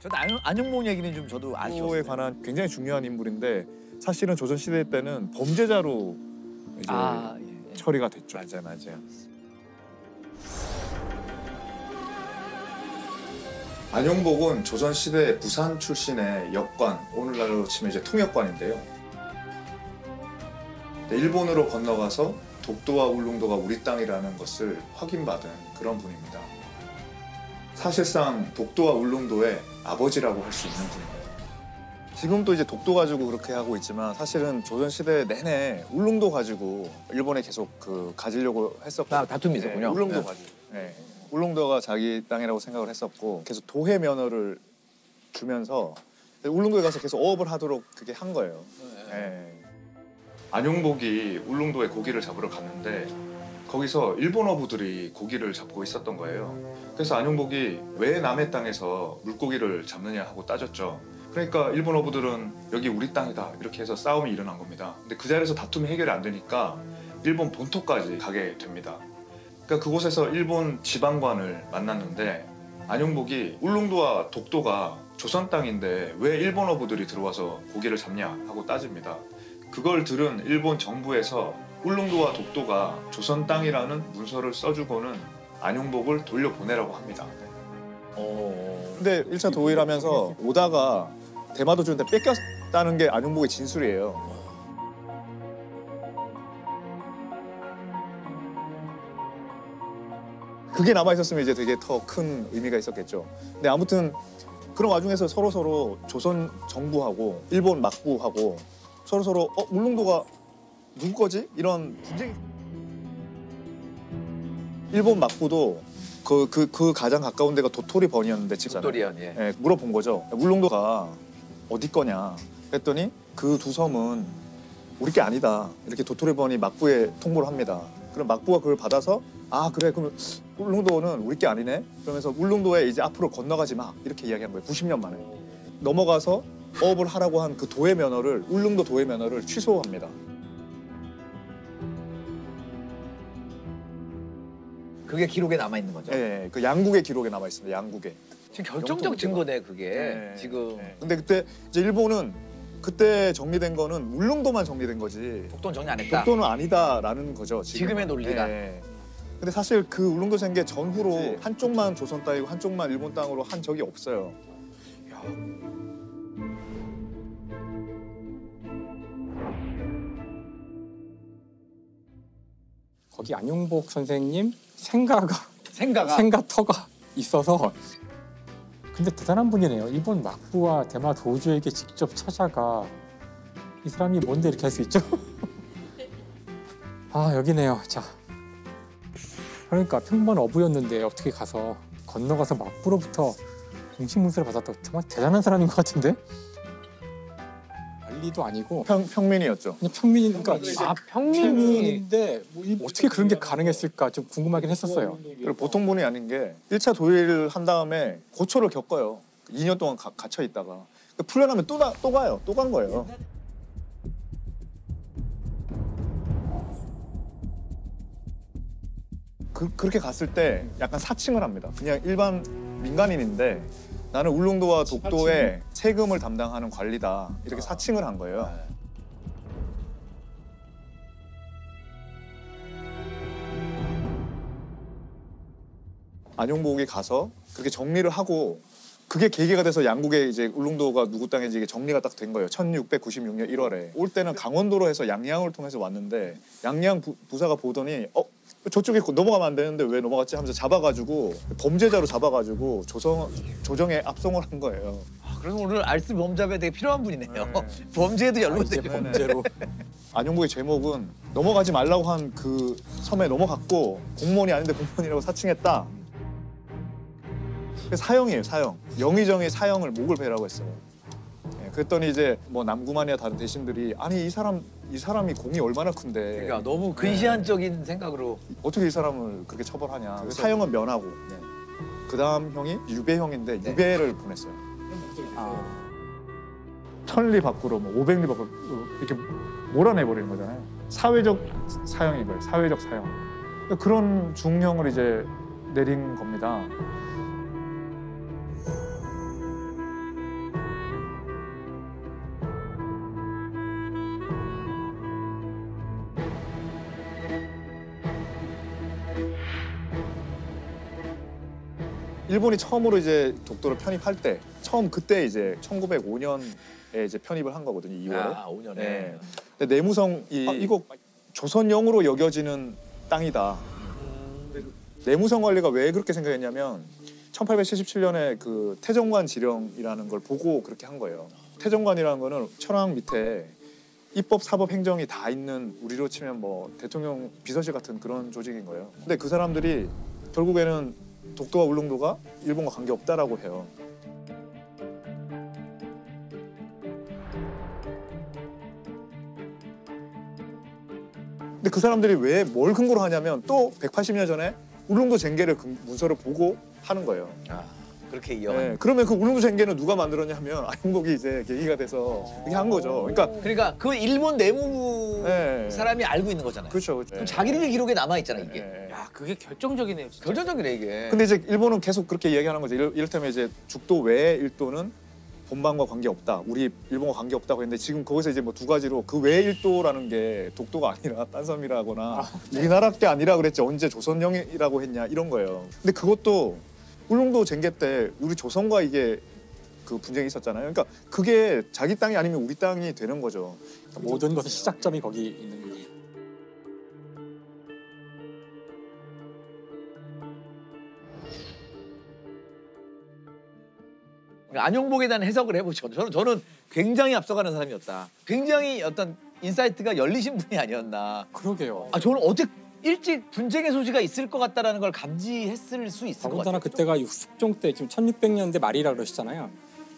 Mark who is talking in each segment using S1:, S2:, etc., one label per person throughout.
S1: 저도 안녕, 안녕봉 얘기는 좀 저도
S2: 에
S1: 아쉬웠어요.
S2: 관한 굉장히 중요한 인물인데 사실은 조선 시대 때는 범죄자로 이제
S1: 아, 예, 예.
S2: 처리가 됐죠.
S1: 맞아요, 맞아요.
S2: 안용복은 조선 시대 부산 출신의 역관, 오늘날로 치면 이제 통역관인데요. 네, 일본으로 건너가서 독도와 울릉도가 우리 땅이라는 것을 확인받은 그런 분입니다. 사실상 독도와 울릉도의 아버지라고 할 수 있는 분입니다. 지금도 이제 독도 가지고 그렇게 하고 있지만 사실은 조선 시대 내내 울릉도 가지고 일본에 계속 그 가지려고 했었고
S1: 아, 다툼이 있었군요.
S2: 네, 울릉도
S1: 네.
S2: 가지고. 네. 울릉도가 자기 땅이라고 생각을 했었고 계속 도해 면허를 주면서 울릉도에 가서 계속 어업을 하도록 그게 한 거예요. 네. 안용복이 울릉도에 고기를 잡으러 갔는데 거기서 일본 어부들이 고기를 잡고 있었던 거예요. 그래서 안용복이 왜 남의 땅에서 물고기를 잡느냐 하고 따졌죠. 그러니까 일본 어부들은 여기 우리 땅이다 이렇게 해서 싸움이 일어난 겁니다. 근데 그 자리에서 다툼이 해결이 안 되니까 일본 본토까지 가게 됩니다. 그러니까 그곳에서 일본 지방관을 만났는데 안용복이 울릉도와 독도가 조선 땅인데 왜 일본 어부들이 들어와서 고기를 잡냐 하고 따집니다. 그걸 들은 일본 정부에서 울릉도와 독도가 조선 땅이라는 문서를 써주고는 안용복을 돌려보내라고 합니다.
S1: 어,
S2: 근데 1차 도일하면서 오다가 대마도 주는데 뺏겼다는 게 안용복의 진술이에요. 그게 남아 있었으면 이제 되게 더 큰 의미가 있었겠죠. 근데 아무튼 그런 와중에서 서로 서로 조선 정부하고 일본 막부하고 서로 서로 어 울릉도가 누구 거지? 이런 분쟁이 일본 막부도 그 그 그 가장 가까운 데가 도토리 번이었는데 지금
S1: 도리안 예.
S2: 예, 물어본 거죠. 울릉도가 어디 거냐? 그랬더니 그 두 섬은 우리 게 아니다. 이렇게 도토리번이 막부에 통보를 합니다. 그럼 막부가 그걸 받아서 아 그래 그럼 울릉도는 우리 게 아니네. 그러면서 울릉도에 이제 앞으로 건너가지 마 이렇게 이야기한 거예요. 90년 만에 넘어가서 어업을 하라고 한 그 도해 면허를 울릉도 도해 면허를 취소합니다.
S1: 그게 기록에 남아 있는 거죠.
S2: 예, 그 양국의 기록에 남아 있습니다. 양국에.
S1: 지금 결정적 증거네 그게
S2: 네,
S1: 지금
S2: 네. 근데 그때 이제 일본은 그때 정리된 거는 울릉도만 정리된 거지.
S1: 독도는 정리 안 했다.
S2: 독도는 아니다라는 거죠. 지금은.
S1: 지금의 논리가.
S2: 예. 근데 사실 그 울릉도 생계 전후로 한쪽만 조선 땅이고 한쪽만 일본 땅으로 한 적이 없어요. 야.
S3: 거기 안용복 선생님 생가가
S1: 생각아.
S3: 생가터가 있어서 근데 대단한 분이네요. 일본 막부와 대마 도주에게 직접 찾아가 이 사람이 뭔데 이렇게 할 수 있죠? 아 여기네요. 자 그러니까 평범한 어부였는데 어떻게 가서 건너가서 막부로부터 공식 문서를 받았다. 정말 대단한 사람인 것 같은데 관리도 아니고
S2: 평, 평민이었죠.
S3: 그냥 평민이니까
S1: 아 평민이
S3: 평민인데 뭐 이- 어떻게 그런 게 가능했을까 좀 궁금하긴 했었어요.
S2: 그리고 보통 분이 아닌 게 1차 도일을 한 다음에 고초를 겪어요. 2년 동안 가, 갇혀 있다가 풀려나면 또, 나, 또 가요. 또 간 거예요. 그, 그렇게 갔을 때 약간 사칭을 합니다. 그냥 일반 민간인인데 나는 울릉도와 독도의 세금을 담당하는 관리다. 이렇게 사칭을 한 거예요. 안용복이 가서 그렇게 정리를 하고 그게 계기가 돼서 양국에 이제 울릉도가 누구 땅인지 이게 정리가 딱 된 거예요. 1696년 1월에 올 때는 강원도로 해서 양양을 통해서 왔는데 양양 부, 부사가 보더니 어 저쪽에 넘어가면 안 되는데 왜 넘어갔지 하면서 잡아가지고 범죄자로 잡아가지고 조성 조정에 압송을 한 거예요.
S1: 아, 그래서 오늘 알쓸 범잡에 되게 필요한 분이네요.
S2: 네.
S1: 범죄에도 연루돼요.
S3: 범죄로
S2: 안용복의 제목은 넘어가지 말라고 한 그 섬에 넘어갔고 공무원이 아닌데 공무원이라고 사칭했다. 사형이에요, 사형. 영의정의 사형을 목을 베라고 했어요. 예, 그랬더니 이제 뭐 남구만이나 다른 대신들이 아니 이 사람 이 사람이 공이 얼마나 큰데
S1: 그러니까 너무 근시안적인 생각으로
S2: 어떻게 이 사람을 그렇게 처벌하냐. 그래서 사형은 면하고 그 다음 형이 유배형인데
S1: 네.
S2: 유배를 보냈어요.
S1: 아,
S2: 천리 밖으로 뭐 500리 밖으로 이렇게 몰아내버리는 거잖아요. 사회적 사형인 거예요. 사회적 사형. 그런 중형을 이제 내린 겁니다. 일본이 처음으로 이제 독도를 편입할 때 처음 그때 이제 1905년에 이제 편입을 한 거거든요. 2월에.
S1: 아, 5년에.
S2: 네. 근데 내무성 이 이거 조선령으로 여겨지는 땅이다. 내무성 관리가 왜 그렇게 생각했냐면 1877년에 그 태정관 지령이라는 걸 보고 그렇게 한 거예요. 태정관이라는 거는 천황 밑에 입법, 사법, 행정이 다 있는 우리로 치면 뭐 대통령 비서실 같은 그런 조직인 거예요. 근데 그 사람들이 결국에는 독도와 울릉도가 일본과 관계 없다라고 해요. 근데 그 사람들이 왜 뭘 근거로 하냐면 또 180년 전에 울릉도 쟁계를 근- 문서를 보고 하는 거예요.
S1: 아, 그렇게 이어간.
S2: 네, 그러면 그 울릉도 쟁계는 누가 만들었냐면 안용복이 이제 계기가 돼서 이렇게 한 거죠. 그러니까
S1: 그러니까 그 일본 내무부
S2: 네.
S1: 사람이 알고 있는 거잖아요.
S2: 그렇죠, 그렇죠.
S1: 그럼 자기들 기록에 남아 있잖아 이게.
S2: 네.
S4: 야 그게 결정적이네요. 진짜.
S1: 결정적이네 이게.
S2: 근데 이제 일본은 계속 그렇게 이야기하는 거죠. 이럴, 이를테면 이제 죽도 외의 일도는 본방과 관계 없다. 우리 일본과 관계 없다고 했는데 지금 거기서 이제 뭐 두 가지로 그 외의 일도라는 게 독도가 아니라 딴 섬이라거나 우리나라 게 아니라 그랬지 언제 조선령이라고 했냐 이런 거예요. 근데 그것도 울릉도 쟁계 때 우리 조선과 이게 그 분쟁이 있었잖아요. 그러니까 그게 자기 땅이 아니면 우리 땅이 되는 거죠.
S3: 모든 것의 시작점이 거기 있는.
S1: 그러니까 안용복에 대한 해석을 해보죠. 저는 저는 굉장히 앞서가는 사람이었다. 굉장히 어떤 insight가 열리신 분이 아니었나.
S3: 그러게요.
S1: 아 저는 어떻게 일찍 분쟁의 소지가 있을 것 같다라는 걸 감지했을 수 있을 것
S3: 더군다나
S1: 같아요.
S3: 그때가 숙종 때 지금 1600년대 말이라 그러시잖아요.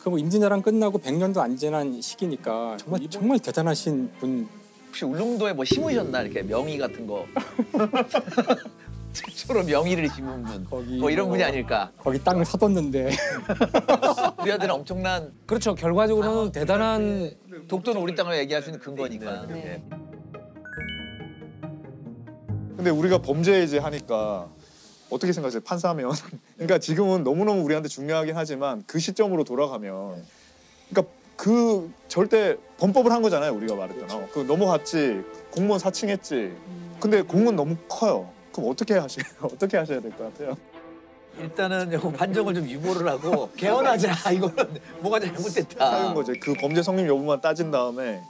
S3: 그뭐 임진왜란 끝나고 100년도 안 지난 시기니까 정말 정말 대단하신 분
S1: 혹시 울릉도에 뭐 심으셨나 이렇게 명이 같은 거. 최초로 명이를 심은 분.
S3: 거기
S1: 뭐 이런
S3: 뭐-
S1: 분이 아닐까.
S3: 거기 땅을 사뒀는데
S1: 우리한테는 엄청난
S4: 그렇죠. 결과적으로는 대단한
S1: 독도는 우리 땅을 얘기할 수 있는 근거니까.
S5: 네.
S1: 네.
S2: 근데 우리가 범죄 이제 하니까 어떻게 생각하세요? 판사면 그러니까 지금은 너무너무 우리한테 중요하긴 하지만 그 시점으로 돌아가면 그러니까 그 절대 범법을 한 거잖아요 우리가 말했던 어, 그 넘어갔지 공무원 사칭했지 근데 공은 너무 커요 그럼 어떻게 하세요? 어떻게 하셔야 될 것 같아요?
S1: 일단은 요거 판정을 좀 유보를 하고 개헌하자. 이거는 뭐가 잘못됐다.
S2: 사용 거죠 그 범죄 성립 여부만 따진 다음에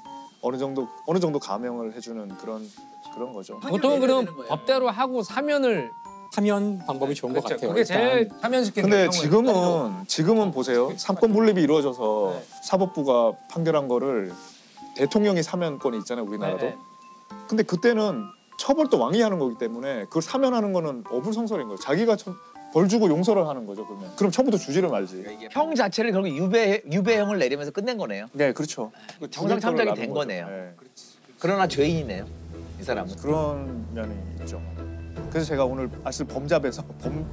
S2: 어느 정도 어느 정도 감형을 해주는 그런 그런 거죠.
S4: 보통은 그럼 법대로 하고 사면을
S3: 하면 방법이 좋은 것
S4: 그렇죠.
S3: 같아요.
S4: 그게 제일 사면시키는
S2: 근데. 지금은 지금은 보세요 삼권 분립이 이루어져서 사법부가 판결한 거를 대통령이 사면권이 있잖아요 우리나라도
S1: 네.
S2: 근데 그때는 처벌도 왕이 하는 거기 때문에 그걸 사면하는 거는 어불성설인 거예요 자기가 처- 벌 주고 용서를 하는 거죠 그러면 그럼 처음부터 주지를 말지
S1: 이게 형 자체를 결국 유배 유배형을 내리면서 끝낸 거네요.
S2: 네 그렇죠
S1: 정상 참작이 된
S2: 거죠.
S1: 거네요.
S2: 네.
S1: 그러나 죄인이네요. 이 사람은.
S2: 그런 면이 있죠 그래서 제가 오늘 사실 범잡에서 범,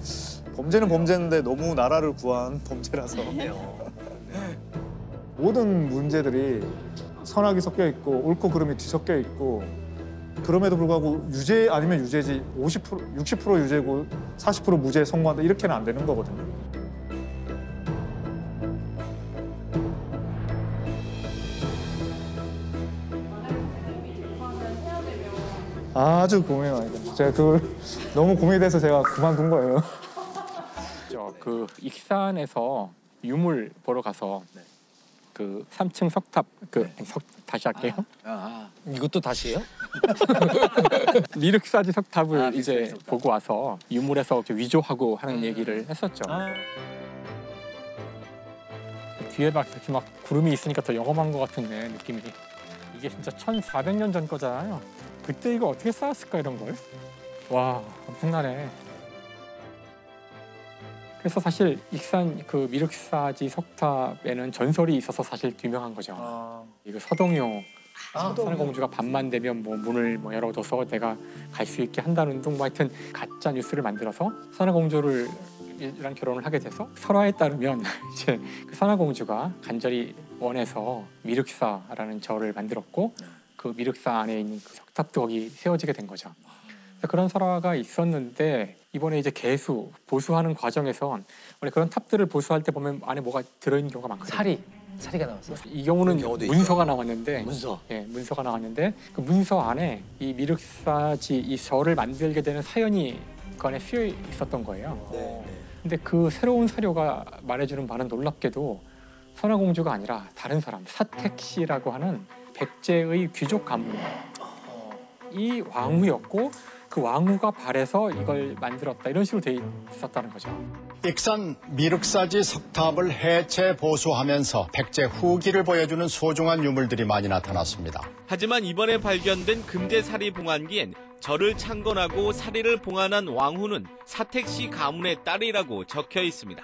S2: 범죄는 범죄인데 너무 나라를 구한 범죄라서 모든 문제들이 선악이 섞여 있고 옳고 그름이 뒤섞여 있고 그럼에도 불구하고 유죄 아니면 유죄지 50% 60% 유죄고 40% 무죄 선고한다 이렇게는 안 되는 거거든요. 아주 고민이 많이 돼요. 제가 그걸 너무 고민이 돼서 제가 그만둔 거예요.
S3: 그 익산에서 유물 보러 가서 그 3층 석탑 그 아니, 석 다시 할게요.
S1: 아,
S4: 이것도 다시예요?
S3: 미륵사지 석탑을
S1: 아,
S3: 이제
S1: 미륵사지 석탑.
S3: 보고 와서 유물에서 이렇게 위조하고 하는 얘기를 했었죠. 뒤에 막 이렇게 막 구름이 있으니까 더 영험한 것 같은데 느낌이 이게 진짜 1,400년 전 거잖아요. 그때 이거 어떻게 쌓았을까 이런 걸? 와 엄청나네. 그래서 사실 익산 그 미륵사지 석탑에는 전설이 있어서 사실 유명한 거죠.
S2: 아,
S3: 이거 서동요 사내공주가 밤만 되면 뭐 문을 뭐 열어둬서 내가 갈 수 있게 한다는 등뭐 하여튼 가짜 뉴스를 만들어서 사내공주를 이랑 결혼을 하게 돼서 설화에 따르면 이제 그 사내공주가 간절히 원해서 미륵사라는 절을 만들었고 그 미륵사 안에 있는 그 석탑도 거기 세워지게 된 거죠. 그런 설화가 있었는데 이번에 이제 개수 보수하는 과정에서 원래 그런 탑들을 보수할 때 보면 안에 뭐가 들어있는 경우가 많거든요.
S4: 살이 살이가 나왔어.
S3: 이 경우는
S1: 경우도
S3: 문서가 나왔는데
S1: 문서.
S3: 예, 문서가 나왔는데 그 문서 안에 이 미륵사지 이 절을 만들게 되는 사연이 그 안에 쓰여 있었던 거예요.
S1: 네.
S3: 근데 그 새로운 사료가 말해주는 바는 놀랍게도 선화공주가 아니라 다른 사람 사택 씨라고 하는 백제의 귀족 가문 이 왕후였고 그 왕후가 발해서 이걸 만들었다 이런 식으로 돼 있었다는 거죠.
S5: 익산 미륵사지 석탑을 해체 보수하면서 백제 후기를 보여주는 소중한 유물들이 많이 나타났습니다.
S6: 하지만 이번에 발견된 금제사리 봉안기엔 절을 창건하고 사리를 봉안한 왕후는 사택시 가문의 딸이라고 적혀 있습니다.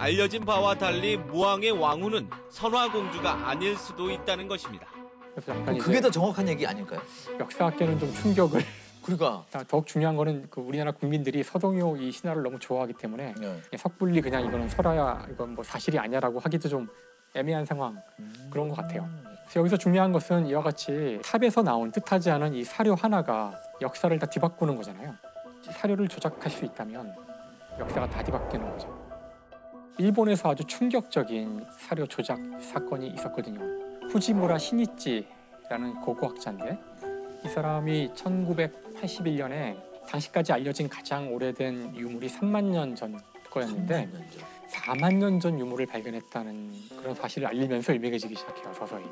S6: 알려진 바와 달리 무왕의 왕후는 선화공주가 아닐 수도 있다는 것입니다.
S3: 그래서 약간
S1: 그럼 그게 더 정확한 얘기 아닐까요?
S3: 역사학계는 좀 충격을
S1: 그러니까
S3: 더욱 중요한 거는 그 우리나라 국민들이 서동요 이 신화를 너무 좋아하기 때문에
S1: 네.
S3: 섣불리 그냥 이거는 설화야 이건 뭐 사실이 아니야라고 하기도 좀 애매한 상황 그런 것 같아요. 그래서 여기서 중요한 것은 이와 같이 탑에서 나온 뜻하지 않은 이 사료 하나가 역사를 다 뒤바꾸는 거잖아요. 사료를 조작할 수 있다면 역사가 다 뒤바뀌는 거죠. 일본에서 아주 충격적인 사료 조작 사건이 있었거든요. 후지무라 시니치라는 고고학자인데 이 사람이 1981년에 당시까지 알려진 가장 오래된 유물이 3만 년 전 거였는데 4만 년 전 유물을 발견했다는 그런 사실을 알리면서 유명해지기 시작해요 서서히.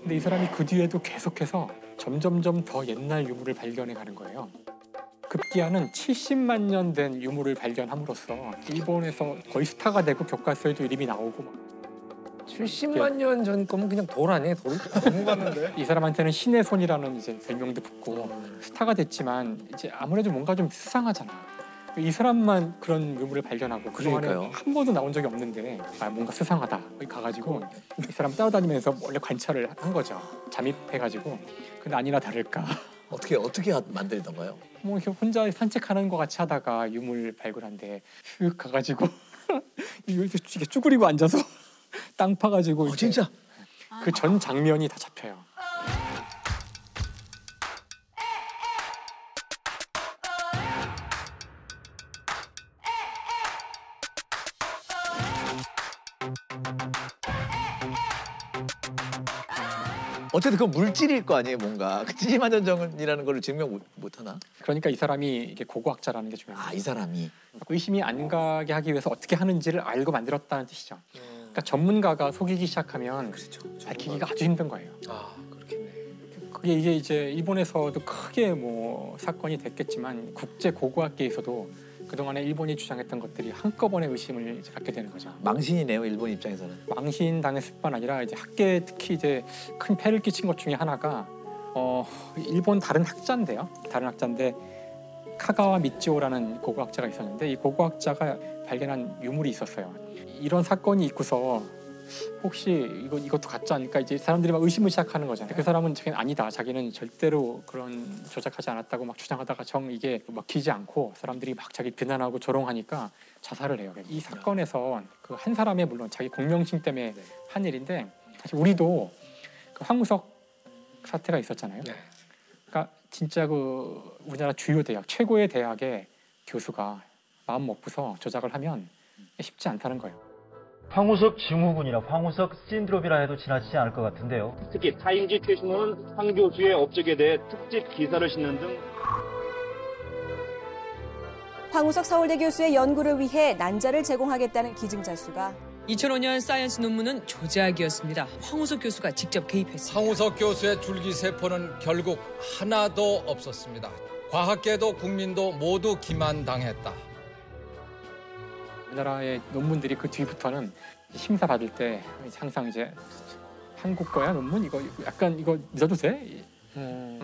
S3: 근데 이 사람이 그 뒤에도 계속해서 점점점 더 옛날 유물을 발견해 가는 거예요. 급기야는 70만 년 된 유물을 발견함으로써 일본에서 거의 스타가 되고 교과서에도 이름이 나오고 막
S4: 70만 년 전 거면 그냥 돌 아니에요 돌?
S2: 너무 갔는데?
S3: 이 사람한테는 신의 손이라는 이제 별명도 붙고 스타가 됐지만 이제 아무래도 뭔가 좀 수상하잖아. 이 사람만 그런 유물을 발견하고 그동안에
S1: 그러니까요.
S3: 한 번도 나온 적이 없는데 아 뭔가 수상하다 가가지고 이 사람 따라다니면서 원래 관찰을 한 거죠 잠입해가지고 근데 아니나 다를까
S1: 어떻게 어떻게 하- 만들던가요?
S3: 뭐 이렇게 혼자 산책하는 것 같이 하다가 유물 발굴한데 쓱 가가지고 이렇게 쭈그리고 앉아서 땅 파가지고
S1: 어, 진짜
S3: 그 전 장면이 다 잡혀요.
S1: 어쨌든 그 물질일 거 아니에요 뭔가 그 70만 년 전이라는 걸 증명 못, 못 하나?
S3: 그러니까 이 사람이 이게 고고학자라는 게 중요해요.
S1: 아이 사람이
S3: 의심이 안 가게 하기 위해서 어떻게 하는지를 알고 만들었다는 뜻이죠. 그러니까 전문가가 속이기 시작하면
S1: 그렇죠.
S3: 밝히기가 아주 힘든 거예요.
S1: 아 그렇겠네.
S3: 그게 이게 이제 일본에서도 크게 뭐 사건이 됐겠지만 국제 고고학계에서도 그동안에 일본이 주장했던 것들이 한꺼번에 의심을 이제 갖게 되는 거죠.
S1: 망신이네요 일본 입장에서는.
S3: 망신 당했을 뿐 아니라 이제 학계에 특히 이제 큰 폐를 끼친 것 중에 하나가 어 일본 다른 학자인데요. 다른 학자인데 카가와 미치오라는 고고학자가 있었는데 이 고고학자가 발견한 유물이 있었어요. 이런 사건이 있고서 혹시 이거 이것도 가짜 아닐까 이제 사람들이 막 의심을 시작하는 거잖아요. 그 사람은 자기는 아니다. 자기는 절대로 그런 조작하지 않았다고 막 주장하다가 정 이게 먹히지 않고 사람들이 막 자기 비난하고 조롱하니까 자살을 해요. 이 사건에서 그한 사람의 물론 자기 공명심 때문에 한 일인데 사실 우리도 그 황우석 사태가 있었잖아요.
S4: 네.
S3: 그러니까 진짜 그 우리나라 주요 대학 최고의 대학의 교수가 마음 먹고서 조작을 하면 쉽지 않다는 거예요.
S7: 황우석 증후군이나 황우석 신드롬이라 해도 지나치지 않을 것 같은데요.
S8: 특히 타임지 최신호는 황 교수의 업적에 대해 특집 기사를 싣는 등
S9: 황우석 서울대 교수의 연구를 위해 난자를 제공하겠다는 기증자 수가
S10: 2005년 사이언스 논문은 조작이었습니다. 황우석 교수가 직접 개입했습니다.
S11: 황우석 교수의 줄기세포는 결국 하나도 없었습니다. 과학계도 국민도 모두 기만당했다.
S3: 우리나라의 논문들이 그 뒤부터는 심사 받을 때 항상 이제 한국 거야 논문 이거 약간 이거 믿어도 돼?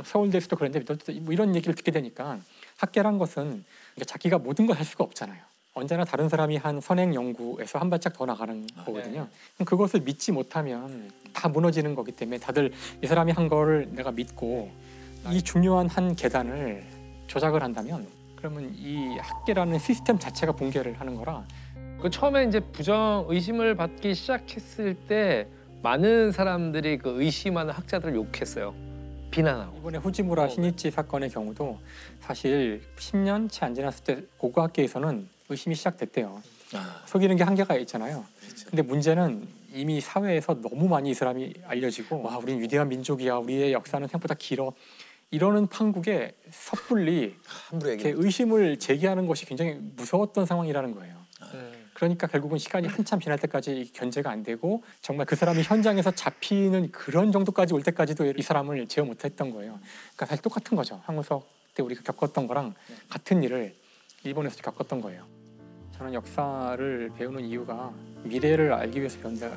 S3: 서울대에서도 그런데 믿어도 돼? 뭐 이런 얘기를 듣게 되니까 학계란 것은 자기가 모든 걸 할 수가 없잖아요. 언제나 다른 사람이 한 선행 연구에서 한 발짝 더 나가는 거거든요. 그럼 그것을 믿지 못하면 다 무너지는 거기 때문에 다들 이 사람이 한 거를 내가 믿고 이 중요한 한 계단을 조작을 한다면 그러면 이 학계라는 시스템 자체가 붕괴를 하는 거라
S4: 그 처음에 이제 부정 의심을 받기 시작했을 때 많은 사람들이 그 의심하는 학자들을 욕했어요. 비난하고.
S3: 이번에 후지무라 신이치 사건의 경우도 사실 10년 채 안 지났을 때 고고학계에서는 의심이 시작됐대요.
S1: 아,
S3: 속이는 게 한계가 있잖아요. 근데 문제는 이미 사회에서 너무 많이 이 사람이 알려지고 와 우리는 위대한 민족이야 우리의 역사는 생각보다 길어 이러는 판국에 섣불리 이렇게. 의심을 제기하는 것이 굉장히 무서웠던 상황이라는 거예요.
S4: 네.
S3: 그러니까 결국은 시간이 한참 지날 때까지 견제가 안 되고 정말 그 사람이 현장에서 잡히는 그런 정도까지 올 때까지도 이 사람을 제어 못했던 거예요. 그러니까 사실 똑같은 거죠. 황우석 때 우리가 겪었던 거랑 같은 일을 일본에서 겪었던 거예요. 저는 역사를 배우는 이유가 미래를 알기 위해서 배운다,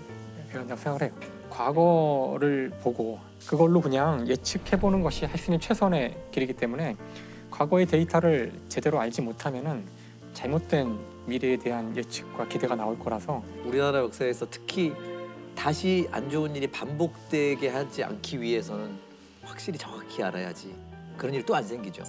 S3: 배운다고 생각을 해요. 과거를 보고 그걸로 그냥 예측해 보는 것이 할 수 있는 최선의 길이기 때문에 과거의 데이터를 제대로 알지 못하면은 잘못된 미래에 대한 예측과 기대가 나올 거라서
S1: 우리나라 역사에서 특히 다시 안 좋은 일이 반복되게 하지 않기 위해서는 확실히 정확히 알아야지 그런 일 또 안 생기죠.